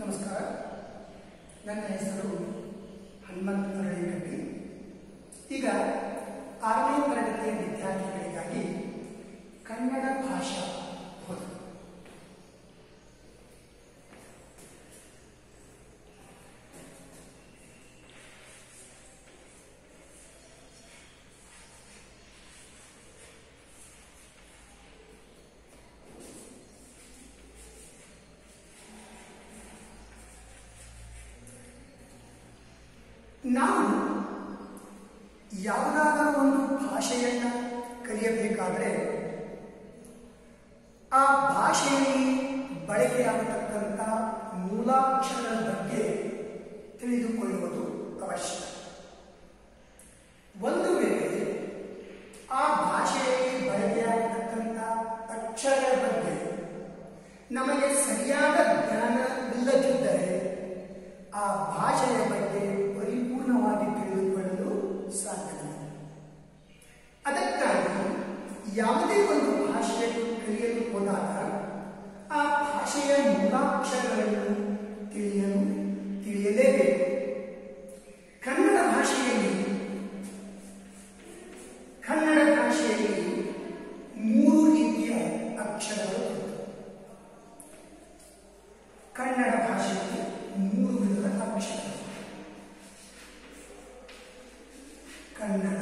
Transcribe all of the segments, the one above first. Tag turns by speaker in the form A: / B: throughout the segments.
A: ನಮಸ್ಕಾರ. ನನ್ನ ಹೆಸರು ಹನುಮಂತ ಅರಳಿಕಟ್ಟಿ ಈಗ ಯಾವುದಾದರೂ ಒಂದು ಭಾಷೆಯನ್ನು ಕಲಿಯಬೇಕಾದರೆ ಆ ಭಾಷೆಯಲ್ಲಿ ಬಳಕೆಯಾಗತಕ್ಕಂಥ ಮೂಲಾಕ್ಷರಗಳ ಬಗ್ಗೆ ತಿಳಿದುಕೊಳ್ಳುವುದು ಅವಶ್ಯ. ಒಂದು ವೇಳೆ ಆ ಭಾಷೆಯಲ್ಲಿ ಬಳಕೆಯಾಗತಕ್ಕಂಥ ಅಕ್ಷರಗಳ ಬಗ್ಗೆ ನಮಗೆ ಸರಿಯಾದ ಜ್ಞಾನವಿಲ್ಲದಿದ್ದರೆ ಕನ್ನಡ ಭಾಷೆಯಲ್ಲಿ ಮೂರು ವಿಧದ ಅಕ್ಷರಗಳು ಕನ್ನಡ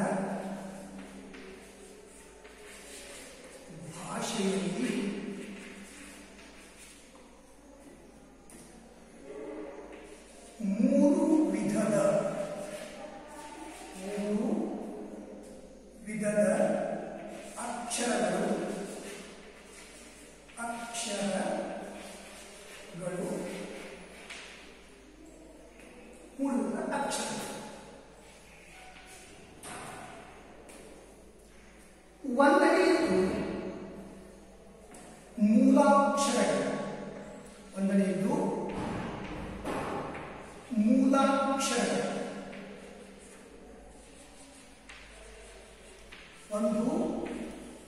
A: ಒಂದನೆಯದು ಮೂಲಾಕ್ಷರಗಳು. ಒಂದನೆಯದು ಮೂಲಾಕ್ಷರಗಳು. ಒಂದು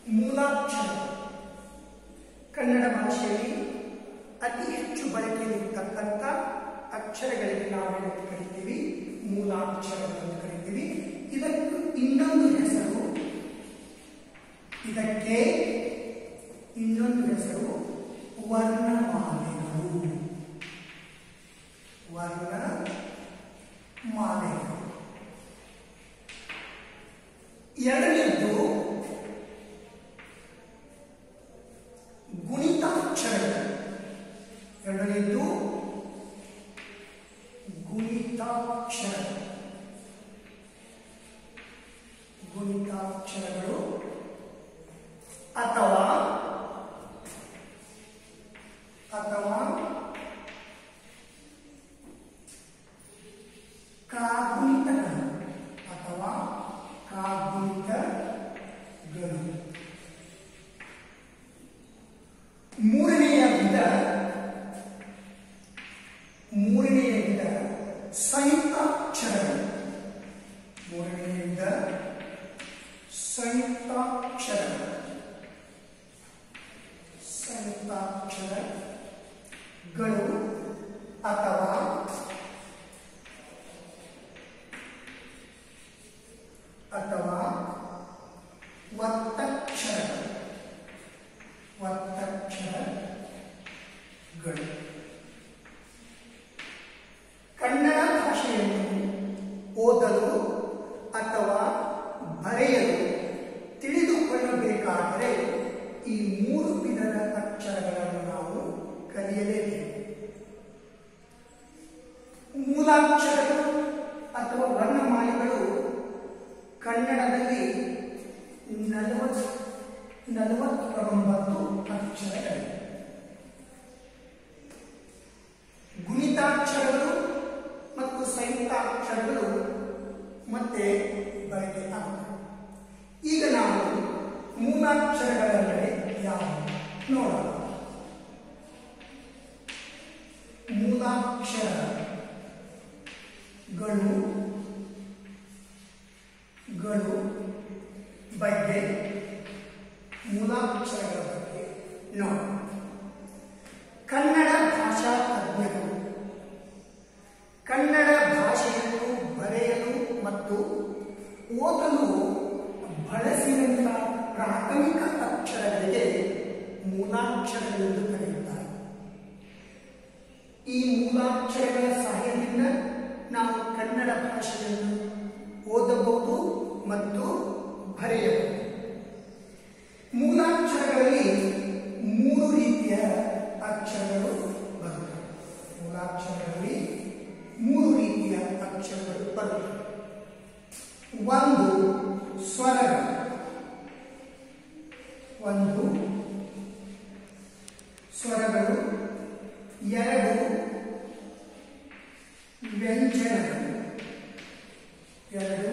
A: ಮೂಲಾಕ್ಷರ ಕನ್ನಡ ಭಾಷೆಯಲ್ಲಿ ಅತಿ ಹೆಚ್ಚು ಬಳಕೆಯಲ್ಲಿರ್ತಕ್ಕಂಥ ಅಕ್ಷರಗಳಿಗೆ ನಾವೇನು ಕರಿತೀವಿ? ಮೂಲಾಕ್ಷರಗಳನ್ನು ಕರಿತೀವಿ. ಇದಕ್ಕೂ ಇನ್ನೊಂದು ಹೆಸರು ಇದಕ್ಕೆ ಇನ್ನೊಂದು ಹೆಸರು ವರ್ಣಮಾಲೆಗಳು ವರ್ಣಮಾಲೆಗಳು ಎರಡನೇದ್ದು ಗುಣಿತಾಕ್ಷರಗಳು ಎರಡನೇದ್ದು ಗುಣಿತಾಕ್ಷರಗಳು ಗುಣಿತಾಕ್ಷರಗಳು ಸಂಯುಕ್ತಾಕ್ಷರಗಳು ಸಂಯುಕ್ತಾಕ್ಷರಗಳು ಅಥವಾ ಅಥವಾ ಒತ್ತಕ್ಷರಗಳು ಒತ್ತಕ್ಷರಗಳು ಕನ್ನಡ ಭಾಷೆಯನ್ನು ಓದಲು ಅಥವಾ ಬರೆಯಲು ತಿಳಿದುಕೊಳ್ಳಬೇಕಾದರೆ ಈ ಮೂರು ವಿಧದ ಅಕ್ಷರಗಳನ್ನು ನಾವು ಕಲಿಯಲೇಬೇಕು ಮೂಲಾಕ್ಷರಗಳು ಅಥವಾ ವರ್ಣಮಾಲೆಗಳು ಕನ್ನಡದಲ್ಲಿ ನಲವತ್ತು ನಲವತ್ತೊಂಬತ್ತು ಅಕ್ಷರಗಳಿವೆ ಗುಣಿತಾಕ್ಷರಗಳು ಮತ್ತು ಸಂಯುಕ್ತಾಕ್ಷರಗಳು ಮತ್ತೆ ಬಳಕೆ ಈಗ ನಾವು ಮೂಲಾಕ್ಷರಗಳೆಂದರೆ ಯಾವ ನೋಡೋಣ. ಗಳು ಬಗ್ಗೆ ಮೂಲಾಕ್ಷರಗಳ ಬಗ್ಗೆ ನೋಡಿ ಕನ್ನಡ ಭಾಷಾ ತಜ್ಞರು ಕನ್ನಡ ಭಾಷೆಯನ್ನು ಬರೆಯಲು ಮತ್ತು ಓದಲು ಬಳಸಿದಂತಹ ಪ್ರಾಥಮಿಕ ಅಕ್ಷರಗಳಿಗೆ ಮೂಲಾಕ್ಷರಗಳೆಂದು ಕರೆಯುತ್ತಾರೆ. ಈ ಮೂಲಾಕ್ಷರಗಳ ಸಹಾಯದಿಂದ ನಾವು ಕನ್ನಡ ಭಾಷೆಯನ್ನು ಓದಬಹುದು ಮತ್ತು ಬರೆಯಬಹುದು. ಮೂಲಾಕ್ಷರಗಳಲ್ಲಿ ಮೂರು ರೀತಿಯ ಅಕ್ಷರಗಳು ಬರುತ್ತವೆ. ಮೂಲಾಕ್ಷರಗಳಲ್ಲಿ ಮೂರು ರೀತಿಯ ಅಕ್ಷರಗಳು ಬರುತ್ತವೆ. ಒಂದು ಸ್ವರಗಳು ಒಂದು E aí, era, era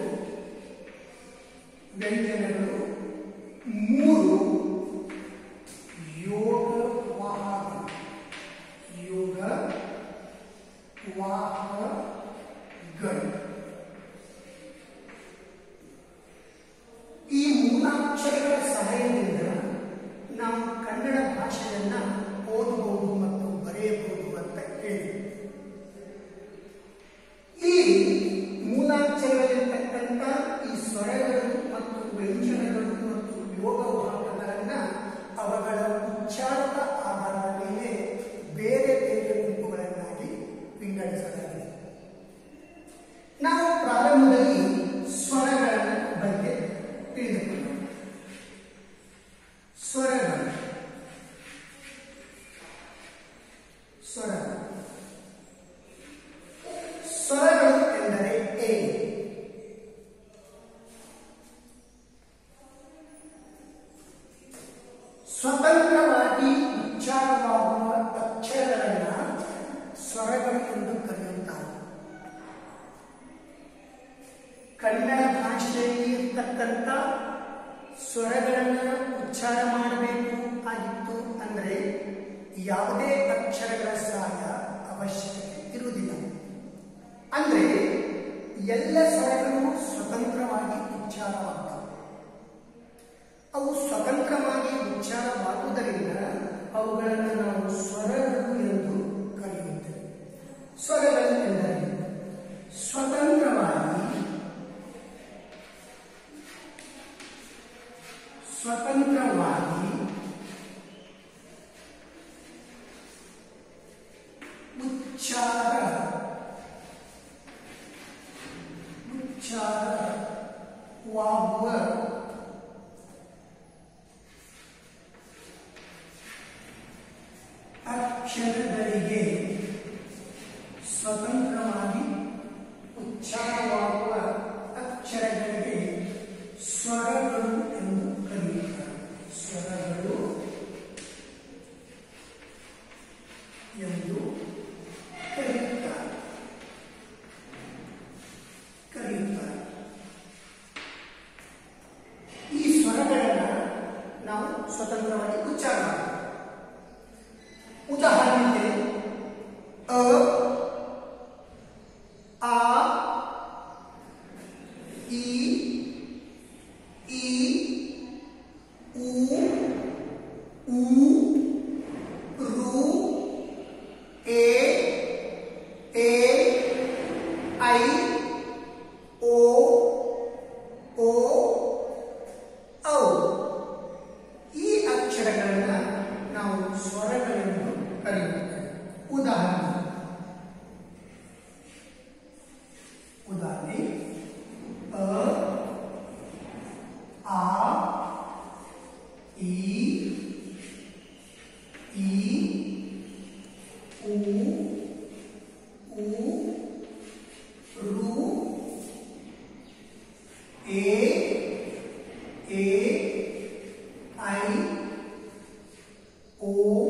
A: ಸ್ವರಗಳನ್ನ ಸ್ವರಗಳನ್ನು ಉಚ್ಚಾರ ಮಾಡಬೇಕು ಆಗಿತ್ತು ಅಂದರೆ ಯಾವುದೇ ಅಕ್ಷರಗಳ ಸಹಾಯ ಅವಶ್ಯಕತೆ ಇರುವುದಿಲ್ಲ. ಅಂದ್ರೆ ಎಲ್ಲ ಸ್ವರಗಳು ಸ್ವತಂತ್ರವಾಗಿ ಉಚ್ಚಾರವಾಗ್ತವೆ. ಅವು ಸ್ವತಂತ್ರವಾಗಿ ಉಚ್ಚಾರವಾಗುವುದರಿಂದ ಅವುಗಳನ್ನು ನಾವು ಸ್ವರಗಳು ಎಂದು ಸ್ವತಂತ್ರವಾಗಿ ಉಚ್ಚಾರ ಉಚ್ಚಾರವಾಗುವ ಅಕ್ಷರಗಳಿಗೆ Aí o